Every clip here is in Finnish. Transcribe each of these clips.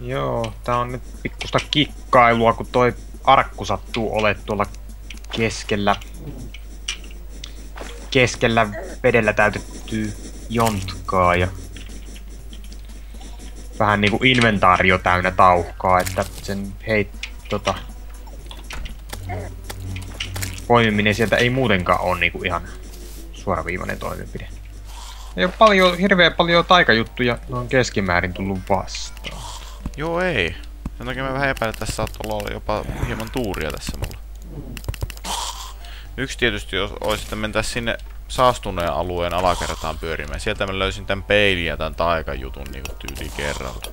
Joo, tää on nyt pikkusta kikkailua, kun toi arkku sattuu ole tuolla keskellä keskellä vedellä täytettyä jontkaa ja vähän niinku inventaario täynnä tauhkaa, että sen hei tota poimiminen sieltä ei muutenkaan ole niinku ihan suoraviivainen toimenpide. Ei ole paljon, hirveän paljon taikajuttuja noin keskimäärin tullut vastaan. Joo ei. Sen takia mä vähän epäilen, että tässä saattaa olla jopa hieman tuuria tässä mulla. Yksi tietysti olisi, että mentäisiin sinne saastuneen alueen alakertaan pyörimään. Sieltä mä löysin tän peilin ja tän taikajutun niinku tyyli kerralla.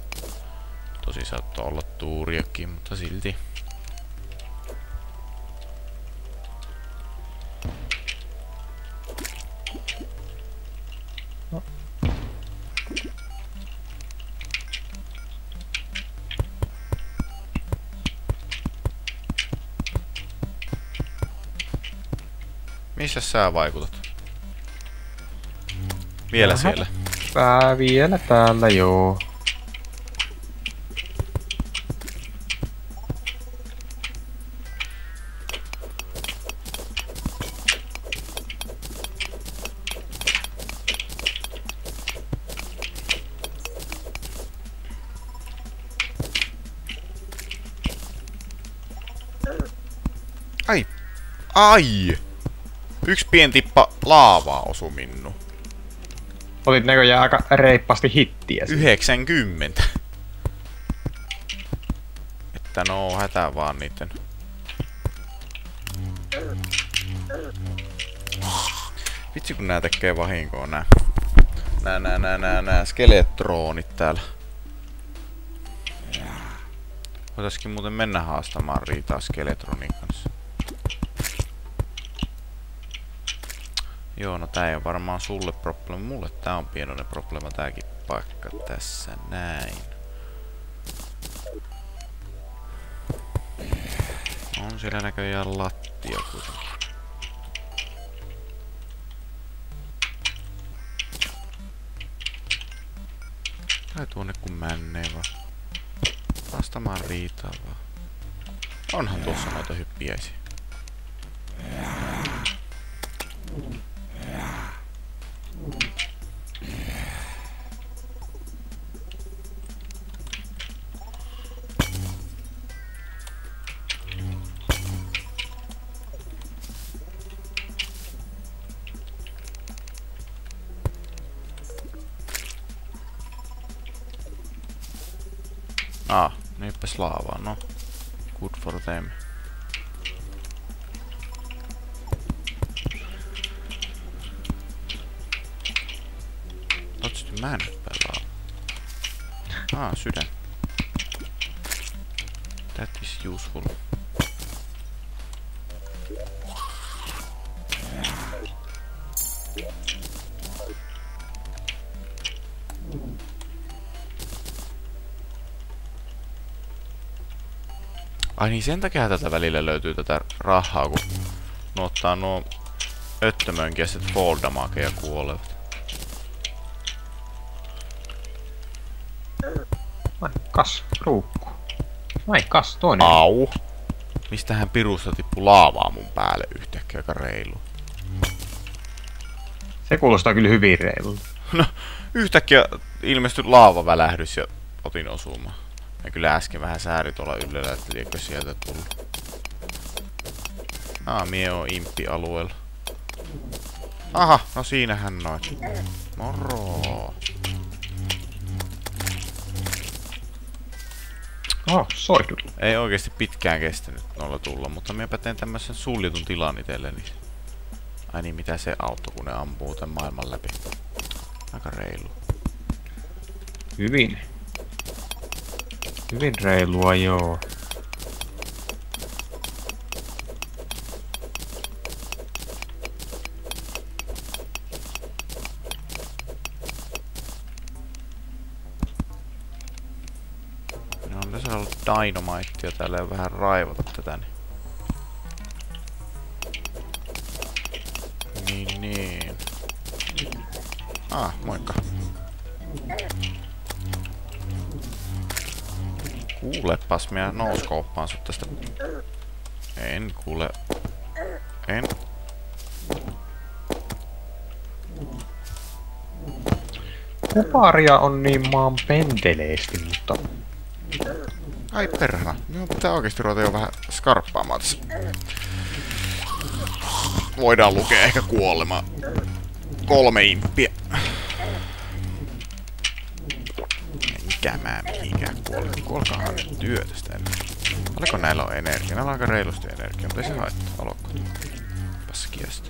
Tosi saattaa olla tuuriakin, mutta silti. Missä sä vaikutat? Vielä Vähän. siellä. Pää vielä täällä, joo. Ai! Ai! Yksi pieni tippa laavaa osu minnu. Otit näköjään aika reippaasti hittiä. Siinä. 90. Että no hätää vaan niitten. Vitsi kun nää tekee vahinkoa nää. Nää nää nää nää nää skeletroonit täällä. Voitaisikin muuten mennä haastamaan riitaa Skeletronin kanssa. Joo, no tää ei ole varmaan sulle probleema. Mulle tää on pienoinen probleema tääkin paikka tässä. Näin. On siellä näköjään lattia kuitenkin. Tai tuonne kun männee vaan. Vastaamaan riitaa vaan. Onhan tuossa noita hyppiäisiä. Ah, nyppäs laavaa, no. Good for them. Toivottavasti mä en nyppää laavaa. Ah, sydän. That is useful. Ai niin sen takia tätä välillä löytyy tätä rahaa, kun nuo ottaa nuo öttömönkiäiset fall damageja kuolevat. Ai kas, ruukku. Ai kas, toinen. Au! Mistähän pirusta tippu laavaa mun päälle yhtäkkiä aika reilu. Se kuulostaa kyllä hyvin reilu. No, yhtäkkiä ilmestyi laavavälähdys ja otin osumaan. Ja kyllä äsken vähän sääri tuolla ylellä, että liekö sieltä tullut. Ah, mie on impi-alueella. Aha, no siinähän noin. Moro. Oh, soihdut. Ei oikeasti pitkään kestänyt noilla tulla, mutta minäpä teen tämmösen suljetun tilan itselleni. Ai niin, mitä se auto, kun ne ampuu tän maailman läpi. Aika reilu. Hyvin. Hyvin reilua, joo. No on täällä ja vähän raivata tätä. Niin, Kuulepas, minä nouskouppaan sut tästä. En kuule. En. Kuparia on niin maan penteleesti, mutta... Ai perhana. Minun pitää oikeesti ruveta jo vähän skarppaamaan tässä. Voidaan lukea ehkä kuolema. Kolme imppiä. Mä mihinkään kuole. Kuolkaahan nyt työtä ennen. Oliko näillä on energia? Näillä on aika reilusti energiaa, mutta ei se haittaa. Olokko? Paskiasta.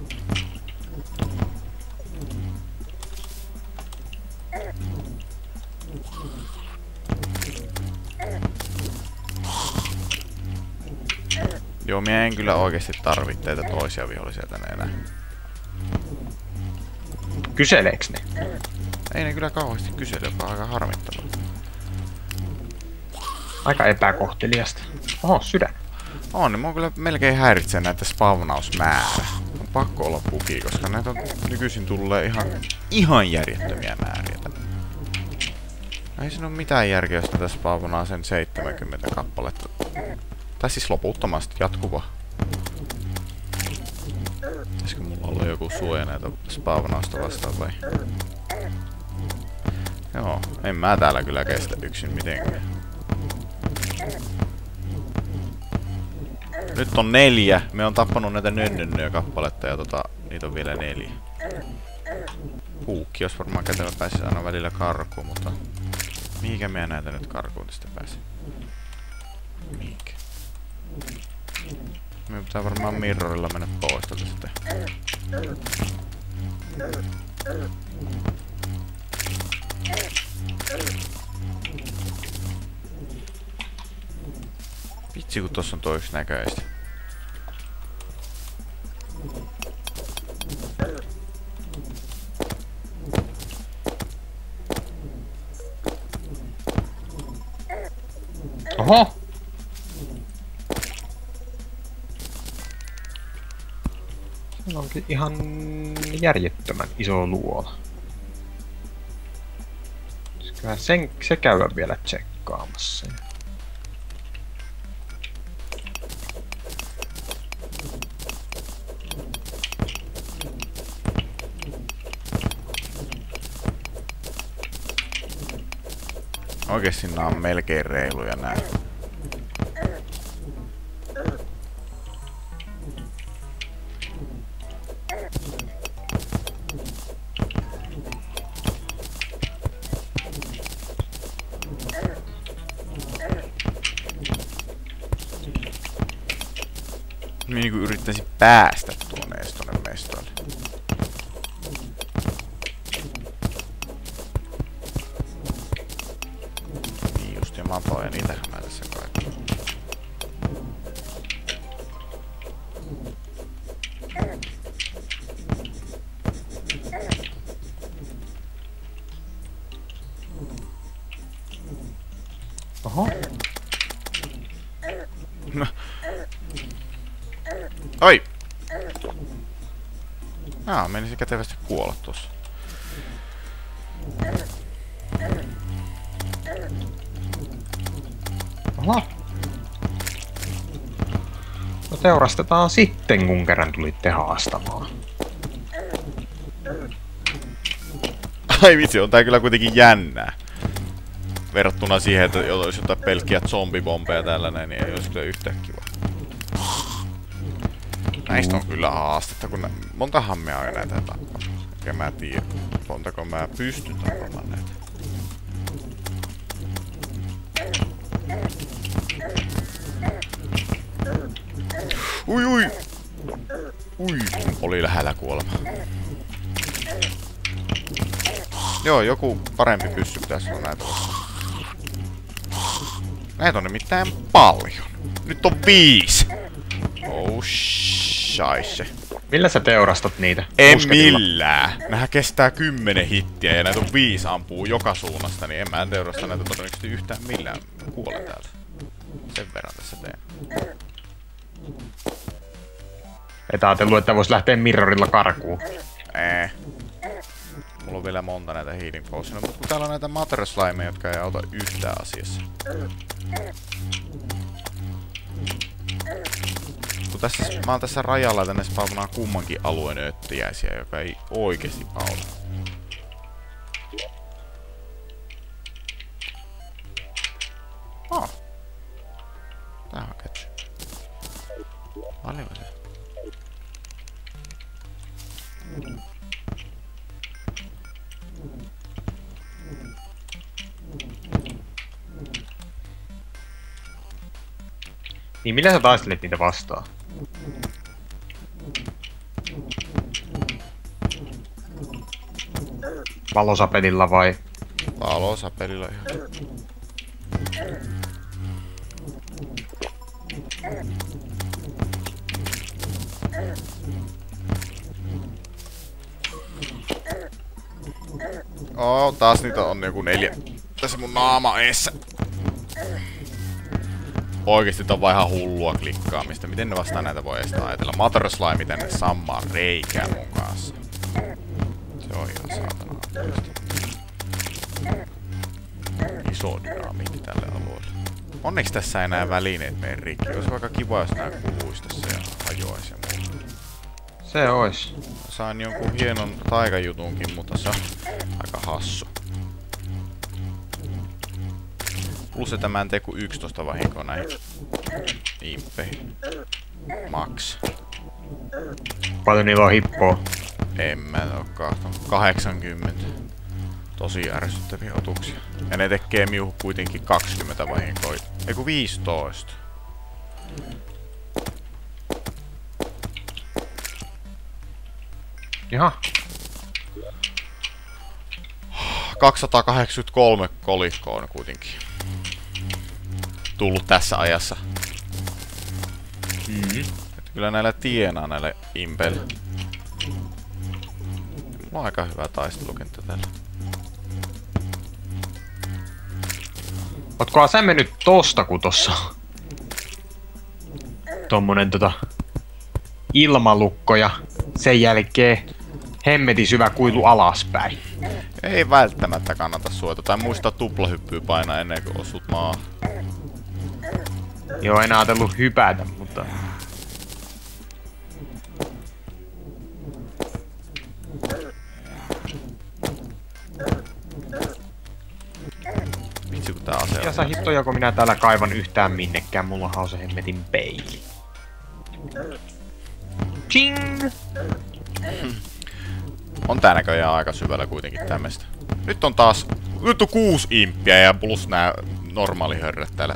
Joo, minä en kyllä oikeasti tarvitse teitä toisia vihollisia tänne enää. Kyseleeks ne? Ei ne kyllä kauheasti kysele, joka on aika harmittavaa. Aika epäkohteliasta. Oho, sydän. On, niin mua kyllä melkein häiritsee näitä spawnausmäärä. On pakko olla puki, koska näitä on nykyisin tulee ihan, ihan järjettömiä määriä. Ei siinä ole mitään järkeä, jos tätä spawnaa sen 70 kappaletta. Tai siis loputtomasti jatkuva. Pitäisikö mulla olla joku suoja näitä spawnausta vastaan vai? Joo, en mä täällä kyllä kestä yksin mitenkään. Nyt on neljä. Me on tappanut näitä nönnönnöjä kappaletta ja tota, niitä on vielä neljä. Puukki, jos varmaan kätevä pääsisi aina välillä karkuun, mutta... Mihinkä me näitä nyt karkuun tästä pääse? Mihinkä? Me pitää varmaan mirrorilla mennä pois täältä sitten. Vitsi kun tossa on toi yksi näköistä. Oho! Se onkin ihan järjettömän iso luola. Pitäisiköhän sen, se käydä vielä tsekkaamassa. Oikeesti nää on melkein reiluja nää. Minä niinku yrittäisin päästä Jaa, menisi kätevästi kuolla tossa. Oho. No teurastetaan sitten, kun kerran tulitte haastamaan. Ai vitsi, on tää kyllä kuitenkin jännää. Verrattuna siihen, että olisi jotain pelkkiä zombibombeja tällä näin, niin ei olisi kyllä yhtään kiva. Näistä on kyllä haastetta, kun. Montahan me aina näitä tappaa. Enkä mä tiedä, montako mä pystyn tappamaan näitä. Ui ui! Ui, oli lähellä kuolema. Joo, joku parempi pyssy pitäisi olla näitä. Näitä on nimittäin paljon. Nyt on viisi. Oh shaisse. Millä sä teurastat niitä? En Musketilla? millään. Nähän kestää kymmenen hittiä ja näitä on viisi ampuu joka suunnasta, niin en mä teurasta näitä todennäköisesti yhtään millään. Kuolen täältä. Sen verran tässä teen. Et ajatellut, että vois lähteä mirrorilla karkuun. Ee. Mulla on vielä monta näitä healing potioneja, mutta kun täällä on näitä matter jotka ei auta yhtään asiassa. Tässä, mä oon tässä rajalla, tänne spawnaa kummankin alueen öttiäisiä, joka ei oikeesti auta. Oh. Tää on. Paljonko se? Niin millä sä taistelet niitä vastaan? Valosapelilla vai? Valosapelilla ihan. Oh, taas niitä on joku neljä. Tässä mun naama eessä. Oikeesti on vaan ihan hullua klikkaamista. Miten ne vastaan näitä voi edes ajatella? Matter Slime tänne samaan reikään mun kanssa. Se on ihan saatana Iso dynamiitti tälle alueelle. Onneksi tässä ei enää välineet mene rikki. Olisi vaikka kiva, jos nää kuluisi tässä ja hajoaisi ja muuta. Se ois. Sain jonkun hienon taikajutunkin, mutta se on aika hassu. Plus että mä en tee kuin 11 vahinkoa näihin imppeihin. Max. Paljon niillä on hippoa. En mä oo kahtonut. 80. Tosi ärsyttäviä otuksia. Ja ne tekee miuhu kuitenkin 20 vahinkoa. Eiku 15. 283 kolikkoa on kuitenkin tullut tässä ajassa. Mm -hmm. kyllä näillä tienaa näille impel. Mulla on aika hyvä taistelukenttä tällä. Ootkohan sä mennyt tosta, kun tossa tommonen tota ilmalukko ja sen jälkeen hemmetin syvä kuilu alaspäin. Ei välttämättä kannata suojata. Tai muista tuplahyppyä painaa ennen kuin osut maa. Joo, en ajatellut hypätä, mutta... tää ase on. Ja sä hitto, joko minä täällä kaivan yhtään minnekään, mulla on se hemmetin peili. Ching! On tää näköjään aika syvällä kuitenkin tämmöstä. Nyt on taas... Nyt on kuusi imppiä ja plus nää normaalihörrät täällä.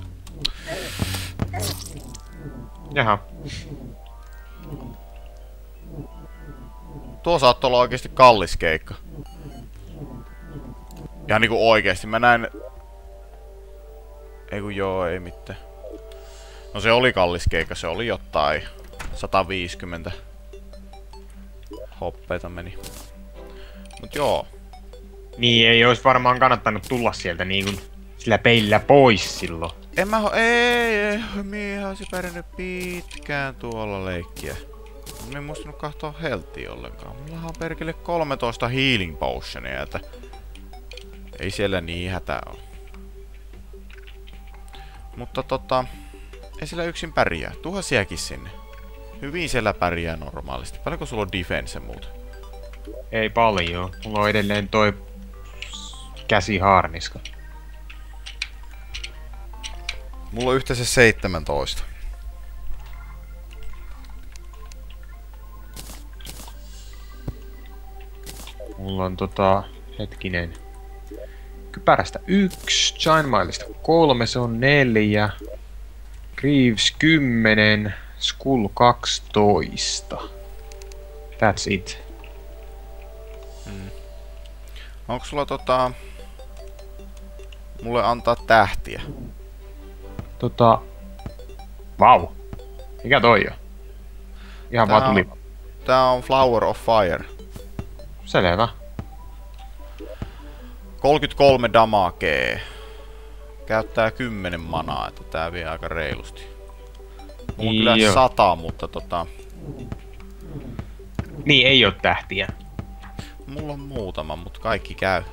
Jaha. Tuo saattaa olla oikeesti kallis keikka. Ihan niinku oikeesti. Mä näin... Ei kun joo, ei mitään. No se oli kallis keikka, se oli jotain 150 hoppeita meni. Mut joo. Niin, ei olisi varmaan kannattanut tulla sieltä niinku sillä peillä pois silloin. En mä ho- ei, ei, mie olisi pärjännyt pitkään tuolla leikkiä. Mä en muistanut kahtoa helttiä ollenkaan. Mulla on perkele 13 healing potionia, että... Ei siellä niin hätä ole. Mutta tota... Ei sillä yksin pärjää. Tuha sielläkin sinne. Hyvin siellä pärjää normaalisti. Paljonko sulla on defense muuta? Ei paljon. Mulla on edelleen toi käsihaarniska. Mulla on yhteensä 17. Mulla on tota... Hetkinen. Kypärästä yksi, Giant kolme, se on neljä. Greaves 10, Skull 12. That's it. Hmm. Onko sulla tota... Mulle antaa tähtiä? Tota... Vau. Wow. Mikä toi on? Ihan Tää vaan tuli. On, tää on Flower of Fire. Selvä. 33 damakee. Käyttää 10 manaa, että tää vie aika reilusti. Mulla on kyllä Joo. 100, mutta tota... Niin, ei oo tähtiä. mulla on muutama, mutta kaikki käy.